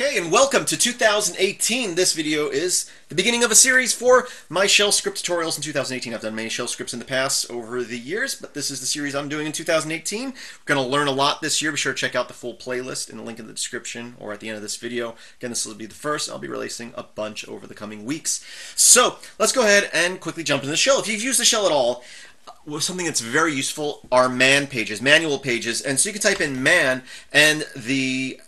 Okay, and welcome to 2018. This video is the beginning of a series for my shell script tutorials in 2018. I've done many shell scripts in the past over the years, but this is the series I'm doing in 2018. We're going to learn a lot this year. Be sure to check out the full playlist in the link in the description or at the end of this video. Again, this will be the first. I'll be releasing a bunch over the coming weeks. So, let's go ahead and quickly jump into the shell. If you've used the shell at all, uh, well, something that's very useful are man pages, manual pages. And so you can type in man and the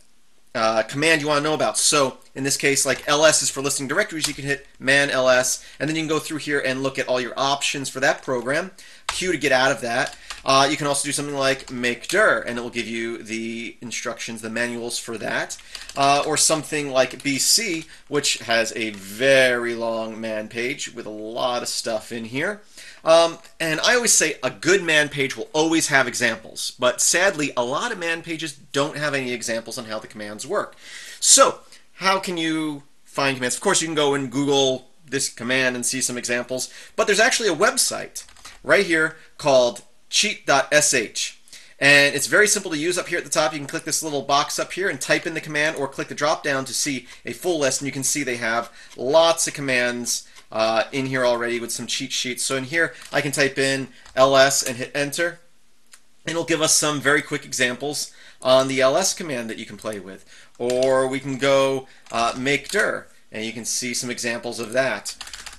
uh, command you want to know about. So in this case, like ls is for listing directories, you can hit man ls, and then you can go through here and look at all your options for that program. Q to get out of that. Uh, you can also do something like make dir, and it will give you the instructions, the manuals for that. Uh, or something like BC, which has a very long man page with a lot of stuff in here. Um, and I always say a good man page will always have examples, but sadly, a lot of man pages don't have any examples on how the commands work. So, how can you find commands? Of course, you can go and Google this command and see some examples, but there's actually a website right here called cheat.sh. And it's very simple to use up here at the top. You can click this little box up here and type in the command or click the drop down to see a full list. And you can see they have lots of commands uh, in here already with some cheat sheets. So in here, I can type in ls and hit enter. And it'll give us some very quick examples on the ls command that you can play with. Or we can go uh, make dir, and you can see some examples of that.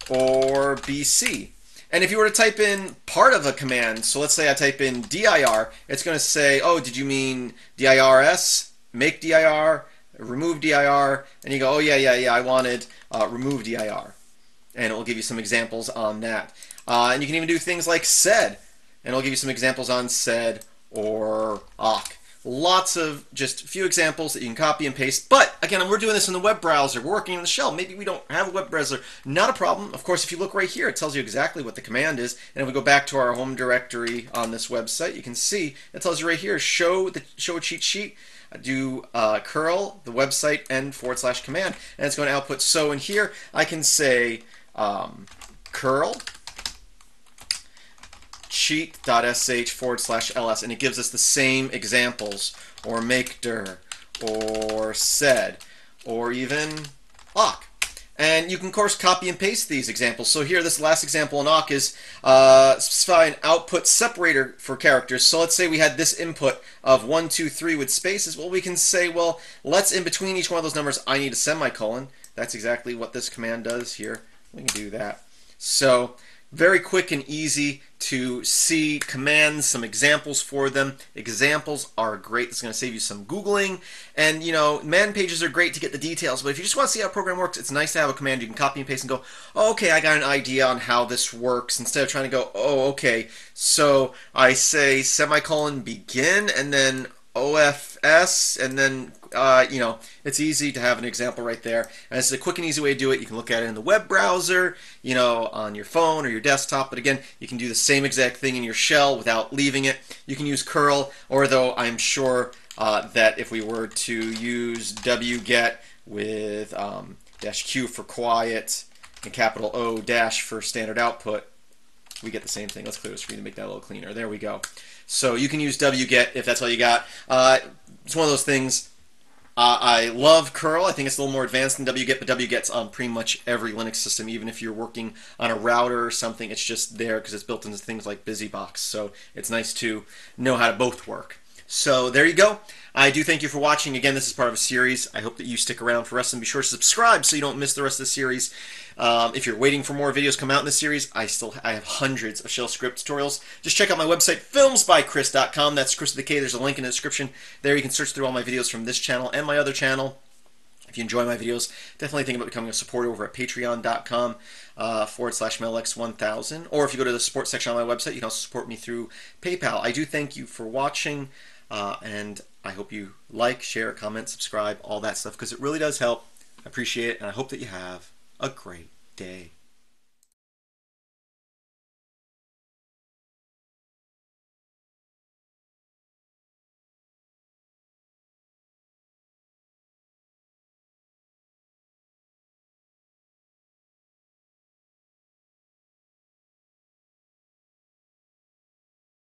Or bc. And if you were to type in part of a command, so let's say I type in dir, it's going to say, oh, did you mean dirs, make dir, remove dir, and you go, oh yeah, yeah, yeah, I wanted uh, remove dir. And it will give you some examples on that. Uh, and you can even do things like sed, and it'll give you some examples on sed or awk. Lots of just a few examples that you can copy and paste. But again, we're doing this in the web browser. We're working in the shell. Maybe we don't have a web browser. Not a problem. Of course, if you look right here, it tells you exactly what the command is. And if we go back to our home directory on this website, you can see it tells you right here, show the show a cheat sheet do uh, curl the website and forward slash command and it's going to output so in here I can say um, curl cheat.sh forward slash ls, and it gives us the same examples, or make dir, or sed, or even awk. And you can, of course, copy and paste these examples. So here, this last example in awk is uh, specify an output separator for characters. So let's say we had this input of 1, 2, 3 with spaces. Well, we can say, well, let's in between each one of those numbers, I need a semicolon. That's exactly what this command does here. We can do that. So very quick and easy to see commands, some examples for them. Examples are great. It's going to save you some Googling. And, you know, man pages are great to get the details, but if you just want to see how a program works, it's nice to have a command you can copy and paste and go, oh, okay, I got an idea on how this works, instead of trying to go, oh, okay, so I say semicolon begin, and then OFS, and then, uh, you know, it's easy to have an example right there. And it's a quick and easy way to do it. You can look at it in the web browser, you know, on your phone or your desktop. But again, you can do the same exact thing in your shell without leaving it. You can use curl, or though I'm sure uh, that if we were to use wget with um, dash q for quiet and capital O dash for standard output, we get the same thing. Let's clear the screen to make that a little cleaner. There we go. So you can use wget if that's all you got. Uh, it's one of those things. Uh, I love curl. I think it's a little more advanced than wget, but wget's on pretty much every Linux system. Even if you're working on a router or something, it's just there because it's built into things like BusyBox. So it's nice to know how to both work. So there you go. I do thank you for watching. Again, this is part of a series. I hope that you stick around for us and be sure to subscribe so you don't miss the rest of the series. Um, if you're waiting for more videos to come out in this series, I still I have hundreds of shell script tutorials. Just check out my website, filmsbykris.com. That's Chris with a K. There's a link in the description. There you can search through all my videos from this channel and my other channel. If you enjoy my videos, definitely think about becoming a supporter over at patreon.com uh, forward slash metalx1000. Or if you go to the support section on my website, you can also support me through PayPal. I do thank you for watching. Uh, and I hope you like, share, comment, subscribe, all that stuff, because it really does help. I appreciate it, and I hope that you have a great day.